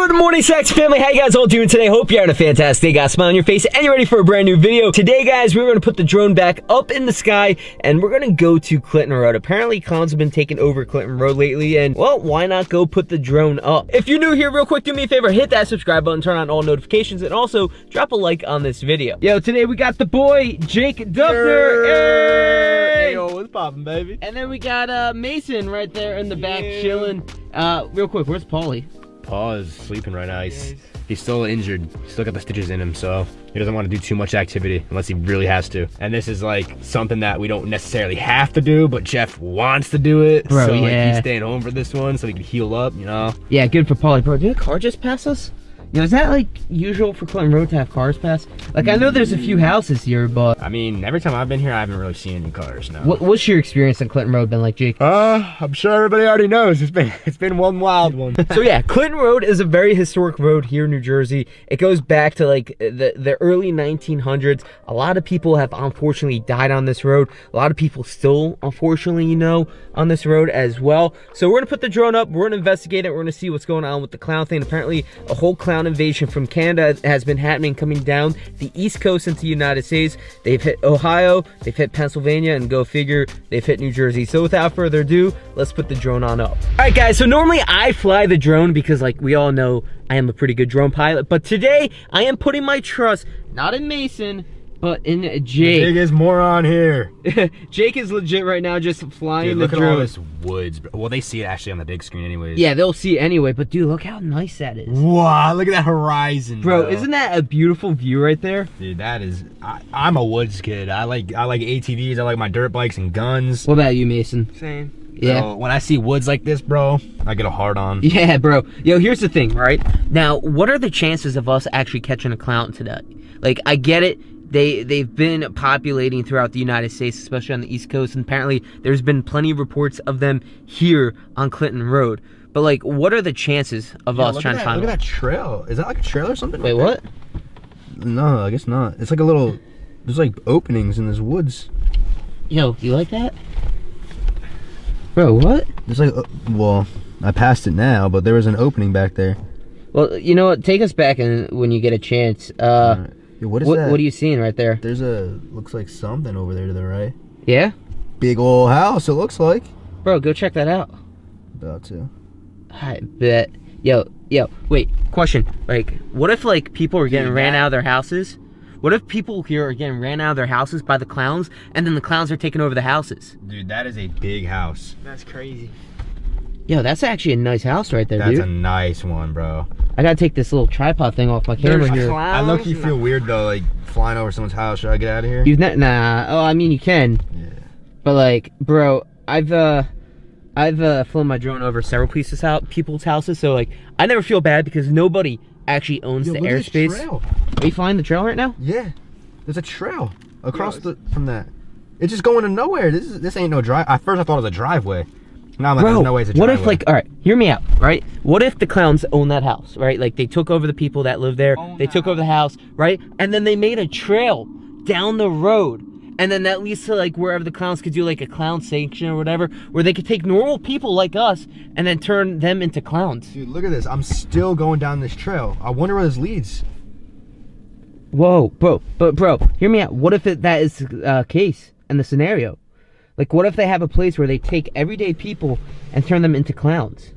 Good morning, Sex family. How you guys all doing today? Hope you're having a fantastic day. Got a smile on your face and you're ready for a brand new video. Today, guys, we're going to put the drone back up in the sky and we're going to go to Clinton Road. Apparently, clowns have been taking over Clinton Road lately and, well, why not go put the drone up? If you're new here, real quick, do me a favor, hit that subscribe button, turn on all notifications, and also drop a like on this video. Yo, today we got the boy, Jake Dufner. Hey! Yo, what's poppin', baby? And then we got uh, Mason right there in the back Yeah. chilling. Uh, real quick, where's Paulie? Paul is sleeping right now. He's, he's still injured. He's still got the stitches in him, so he doesn't want to do too much activity unless he really has to. And this is like something that we don't necessarily have to do, but Jeff wants to do it. Bro, so like he's staying home for this one so he can heal up, you know? Yeah, good for Paulie. Bro, did a car just pass us? Yo, is that like usual for Clinton Road to have cars pass? Like, I know there's a few houses here, but I mean, every time I've been here, I haven't really seen any cars now. what, what's your experience on Clinton Road been like, Jake? Uh, I'm sure everybody already knows. It's been it's been one wild one. so yeah, Clinton Road is a very historic road here in New Jersey. It goes back to like the, the early 1900s. A lot of people have unfortunately died on this road. A lot of people still, unfortunately, you know, on this road as well. So we're gonna put the drone up. We're gonna investigate it. We're gonna see what's going on with the clown thing. Apparently, a whole clown invasion from Canada has been happening coming down the East Coast into the United States. They've hit Ohio, they've hit Pennsylvania, and go figure, they've hit New Jersey. So without further ado, let's put the drone on up. All right, guys, so normally I fly the drone because like we all know I am a pretty good drone pilot, but today I am putting my trust not in Mason, but in Jake. Biggest moron here. Jake is legit right now just flying Dude, the look at all this woods. bro. Well, they see it actually on the big screen anyways. Yeah, they'll see it anyway, but dude, look how nice that is. Wow, look at that horizon, Bro, isn't that a beautiful view right there? Dude, that is. I, I'm a woods kid. I like I like ATVs. I like my dirt bikes and guns. What about you, Mason? Same. Yeah. So when I see woods like this, bro, I get a hard on. Yeah, bro. Yo, here's the thing, right? Now, what are the chances of us actually catching a clown today? Like, I get it. They they've been populating throughout the United States, especially on the East Coast, and apparently there's been plenty of reports of them here on Clinton Road. But like, what are the chances of Yeah, us trying at to that, find Look at that trail. Is that like a trail or something? Wait, what? No, I guess not. It's like a little. There's like openings in this woods. Yo, you like that? Bro, what? There's like, uh, well, I passed it now, but there was an opening back there. Well, you know what? Take us back and when you get a chance. Uh, Alright. Yo, what is what that? what are you seeing right there? There's a looks like something over there to the right. Yeah, Big old house. It looks like. bro, go check that out. About to. I bet. Yo, yo, wait. Question. Like, what if like people are getting Dude, ran that- out of their houses? What if people here are getting ran out of their houses by the clowns, and then the clowns are taking over the houses? Dude, that is a big house. That's crazy. Yo, that's actually a nice house right there, That's dude. a nice one, bro. I gotta take this little tripod thing off my camera There's here. clowns. I low key and feel weird though, like flying over someone's house. Should I get out of here? You've not, nah. Oh, I mean you can, Yeah. but like, bro, I've uh, I've uh, flown my drone over several pieces out people's houses, so like, I never feel bad because nobody actually owns Yo, the look at this airspace. trail. Are you flying the trail right now? Yeah, there's a trail across Yo, the from that. It's just going to nowhere. This is this ain't no drive. At first I thought it was a driveway. Now I'm Bro, there's no way it's a what if like all right, hear me out, right? What if the clowns own that house, right? Like they took over the people that live there, Own they the took over the house, right? And then they made a trail down the road. And then that leads to like wherever the clowns could do like a clown sanction or whatever, where they could take normal people like us and then turn them into clowns. Dude, look at this. I'm still going down this trail. I wonder where this leads. Whoa, bro, but bro, hear me out. What if it, that is the uh, case and the scenario? Like, what if they have a place where they take everyday people and turn them into clowns?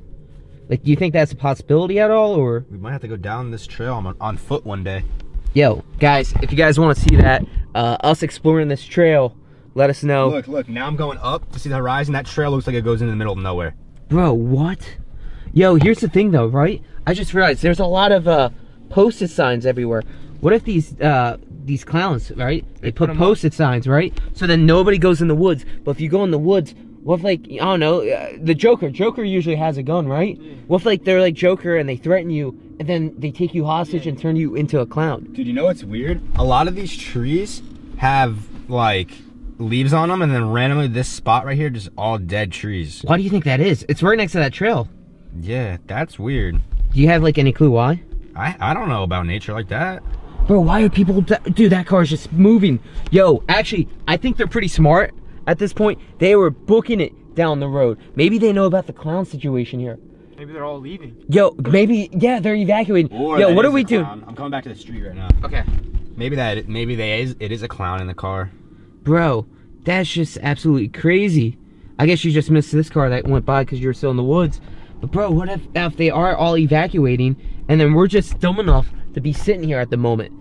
Like, do you think that's a possibility at all, or? We might have to go down this trail on, on foot one day. Yo, guys, if you guys want to see that, uh, us exploring this trail, let us know. Look, look. Now I'm going up to see the horizon. That trail looks like it goes into the middle of nowhere. Bro, what? Yo, here's the thing though, right? I just realized there's a lot of uh, posted signs everywhere. What if these uh, these clowns, right? They, put, put posted signs, right? So then nobody goes in the woods. But if you go in the woods, what if like I don't know, uh, the Joker? Joker usually has a gun, right? What if like they're like Joker and they threaten you, and then they take you hostage and turn you into a clown? Dude, you know what's weird? A lot of these trees have like leaves on them, and then randomly this spot right here just all dead trees. Why do you think that is? It's right next to that trail. Yeah, that's weird. Do you have like any clue why? I I don't know about nature like that. Bro, why are people? d- Dude, that car is just moving. Yo, actually, I think they're pretty smart at this point. They were booking it down the road. Maybe they know about the clown situation here. Maybe they're all leaving. Yo, maybe yeah, they're evacuating. Or Yo, what are we doing? I'm coming back to the street right now. Okay. Maybe that maybe they is it is a clown in the car. Bro, that's just absolutely crazy. I guess you just missed this car that went by because you were still in the woods. But bro, what if if they are all evacuating and then we're just dumb enough to be sitting here at the moment?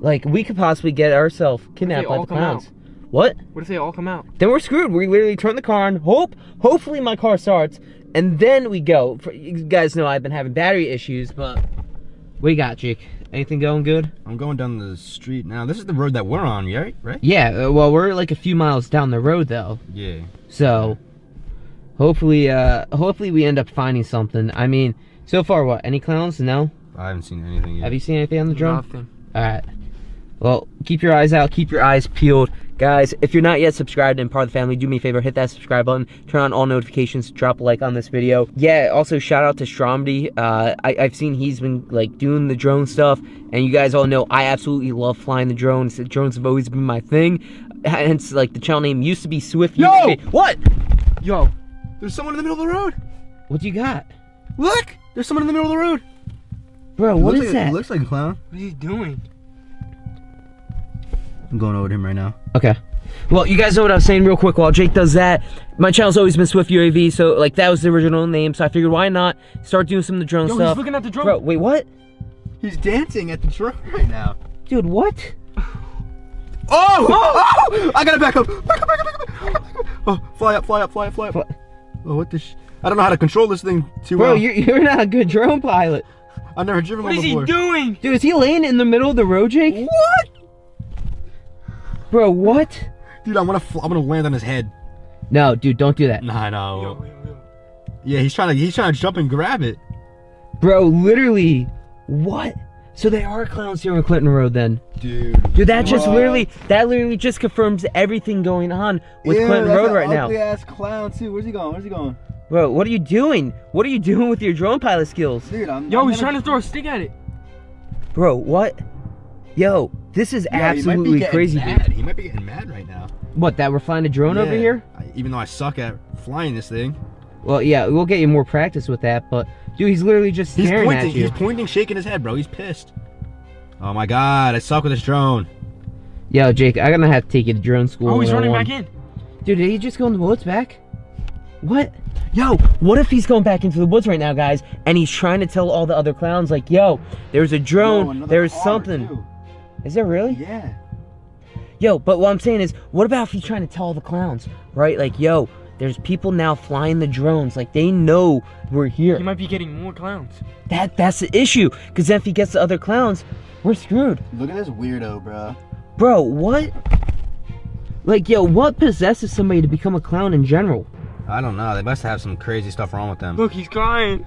Like we could possibly get ourselves kidnapped by the come clowns. What? What if they all come out? Then we're screwed. We literally turn the car on. Hope, hopefully my car starts, and then we go. For, you guys know I've been having battery issues, but what you got, Jake? Anything going good? I'm going down the street now. This is the road that we're on, right? Right? Yeah. uh, Well, we're like a few miles down the road though. Yeah. So hopefully uh hopefully we end up finding something. I mean, so far what? Any clowns? No? I haven't seen anything yet. Have you seen anything on the drone? Nothing. Alright. Well, keep your eyes out, keep your eyes peeled. Guys, if you're not yet subscribed and part of the family, do me a favor, hit that subscribe button, turn on all notifications, drop a like on this video. Yeah, also shout out to Stromedy. Uh, I, I've seen he's been like doing the drone stuff, and you guys all know I absolutely love flying the drones. The drones have always been my thing. Hence, like the channel name used to be Swift. Yo! UAV. What? Yo, There's someone in the middle of the road. What do you got? Look! There's someone in the middle of the road. Bro, what is looks is like, that? Looks like a clown. what is he doing? I'm going over to him right now. Okay. Well, you guys know what I was saying real quick while Jake does that. My channel's always been Swift UAV, so like that was the original name, so I figured why not start doing some of the drone Yo, stuff. he's looking at the drone. Bro, wait, what? He's dancing at the drone right now. Dude, what? Oh! Oh! I gotta back up. Back up, back up, back up, back up, back up. Oh, fly up, fly up, fly up, fly up. Fly- Oh, what the sh... I don't know how to control this thing too Bro, well. you're, you're not a good drone pilot. I've never driven What one is he doing? Dude, is he laying in the middle of the road, Jake? What? Bro, what? Dude, I'm gonna fl- I'm gonna land on his head. No, dude, don't do that. Nah, no. Yo, yo, yo. Yeah, he's trying to he's trying to jump and grab it. Bro, literally, what? So they are clowns here on Clinton Road then. Dude. Dude, that just literally, that literally just confirms everything going on with Clinton Road right now. ass clown too. Where's he going? Where's he going? Bro, what are you doing? What are you doing with your drone pilot skills? Dude, I'm. Yo, he's trying to throw a stick at it. Bro, what? Yo, this is absolutely crazy, dude. mad. He might be getting mad right now. What, that we're flying a drone over here? I- even though I suck at flying this thing. Well, yeah, we'll get you more practice with that, but dude, he's literally just He's staring pointing. at you. He's pointing, shaking his head, bro. He's pissed. Oh my god, I suck with this drone. Yo, Jake, I'm gonna have to take you to drone school. Oh, he's running 101. back in. Dude, did he just go in the woods back? What? Yo, what if he's going back into the woods right now, guys, and he's trying to tell all the other clowns, like, yo, there's a drone, there's something. Is there really? Yeah. Yo, but what I'm saying is, what about if he's trying to tell all the clowns, right? Like, yo, there's people now flying the drones, like they know we're here. He might be getting more clowns. That that's the issue, because then if he gets the other clowns, we're screwed. Look at this weirdo, bro. Bro, what? Like, yo, what possesses somebody to become a clown in general? I don't know. They must have some crazy stuff wrong with them. Look, he's crying.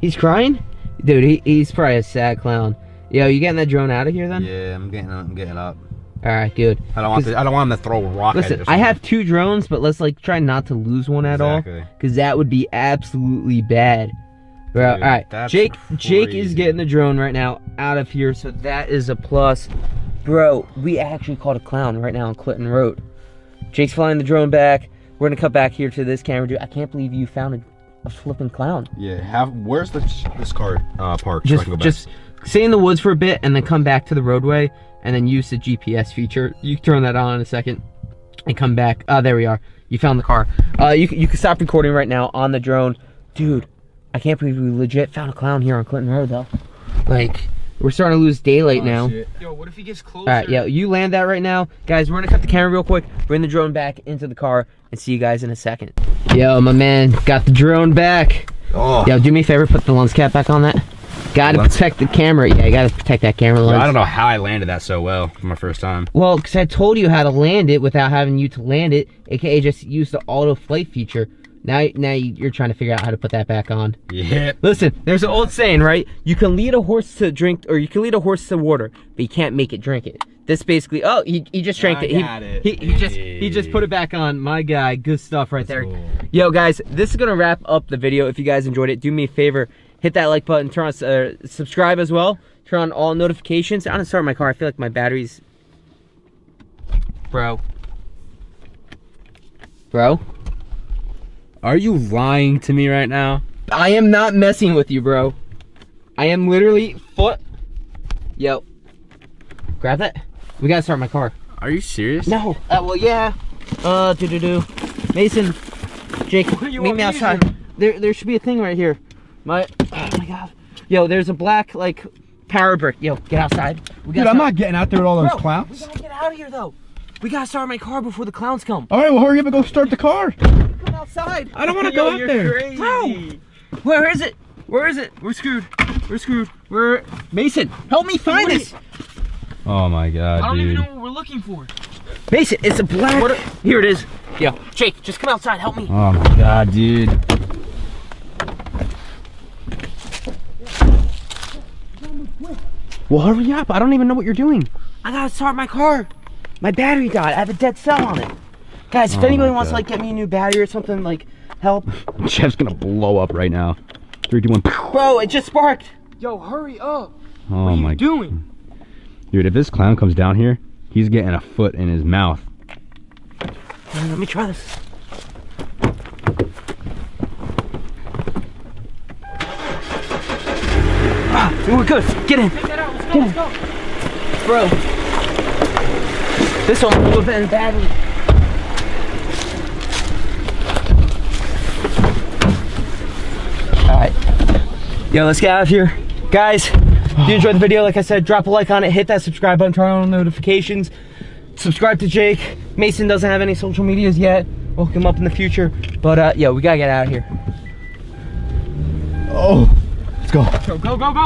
He's crying? Dude, he, he's probably a sad clown. Yo, you getting that drone out of here then? Yeah, I'm getting up. I'm getting up. Alright, good. I don't want. 'Cause- To, I don't want him to throw a rock at Listen, I have two drones, but let's like try not to lose one at all. Exactly. Because that would be absolutely bad. Bro, Dude, alright. that's Jake Jake is getting the drone right now out of here, so that is a plus. Bro, we actually caught a clown right now on Clinton Road. Jake's flying the drone back. We're gonna cut back here to this camera, dude. I can't believe you found a, a flipping clown. Yeah. Have. Where's this this car uh, parked? so Just back? just stay in the woods for a bit and then come back to the roadway and then use the GPS feature. You can turn that on in a second and come back. Uh, there we are. You found the car. Uh, you, can- you can stop recording right now on the drone. Dude, I can't believe we legit found a clown here on Clinton Road though. Like, we're starting to lose daylight Oh, now. shit. Yo, what if he gets closer? All right, yeah, you land that right now. Guys, we're gonna cut the camera real quick, bring the drone back into the car, and see you guys in a second. Yo, my man, got the drone back. Oh. Yo, do me a favor, put the lens cap back on that. Gotta Lens- protect the camera. Yeah, you gotta protect that camera lens. I don't know how I landed that so well for my first time. Well, because I told you how to land it without having you to land it, aka just use the auto flight feature. Now, now you're trying to figure out how to put that back on. Yep. Listen, there's an old saying, right? You can lead a horse to drink, or you can lead a horse to water, but you can't make it drink it. This basically, oh, he, he just drank I it. He, it. He, he just he just put it back on. My guy, good stuff right there. Cool. Yo, guys, this is gonna wrap up the video. If you guys enjoyed it, do me a favor, hit that like button, turn on uh, subscribe as well, turn on all notifications. I'm gonna start my car. I feel like my battery's, bro, bro. Are you lying to me right now? I am not messing with you, bro. I am literally foot. Yo. Grab that. We gotta start my car. Are you serious? No. Uh, well, yeah. Uh, do do do. Mason, Jake, you meet me me outside. do? There, there should be a thing right here. My, oh my god. Yo, there's a black like power brick. Yo, get outside. We Dude, gotta I'm not getting out there with all those Bro, We gotta get out of here though. We gotta start my car before the clowns come. All right, well, hurry up and go start the car. Come outside. I don't want to go out there. crazy. Bro. Where is it? Where is it? We're screwed. We're screwed. We're Mason. Help me find What this. Oh my god, I don't dude. even know what we're looking for. Mason, it's a black. Here it is. Yeah, Jake, just come outside. Help me. Oh my god, dude. Well, hurry up. I don't even know what you're doing. I gotta start my car. My battery died. I have a dead cell on it. Guys, if Oh anybody my wants to like get me a new battery or something, like help. Jeff's gonna blow up right now. Three, two, one. Bro, it just sparked. Yo, hurry up. Oh what are my you doing? dude, if this clown comes down here, he's getting a foot in his mouth. Let me try this. Ah, we're good. Get in. Take that out. Let's go. Let's go. Bro. This one would have been badly. Yo, let's get out of here. Guys, if you enjoyed the video, like I said, drop a like on it, hit that subscribe button, turn on notifications. Subscribe to Jake. Mason doesn't have any social medias yet. We'll hook him up in the future. But uh, yo, we gotta get out of here. Oh, let's go. Go, go, go, go.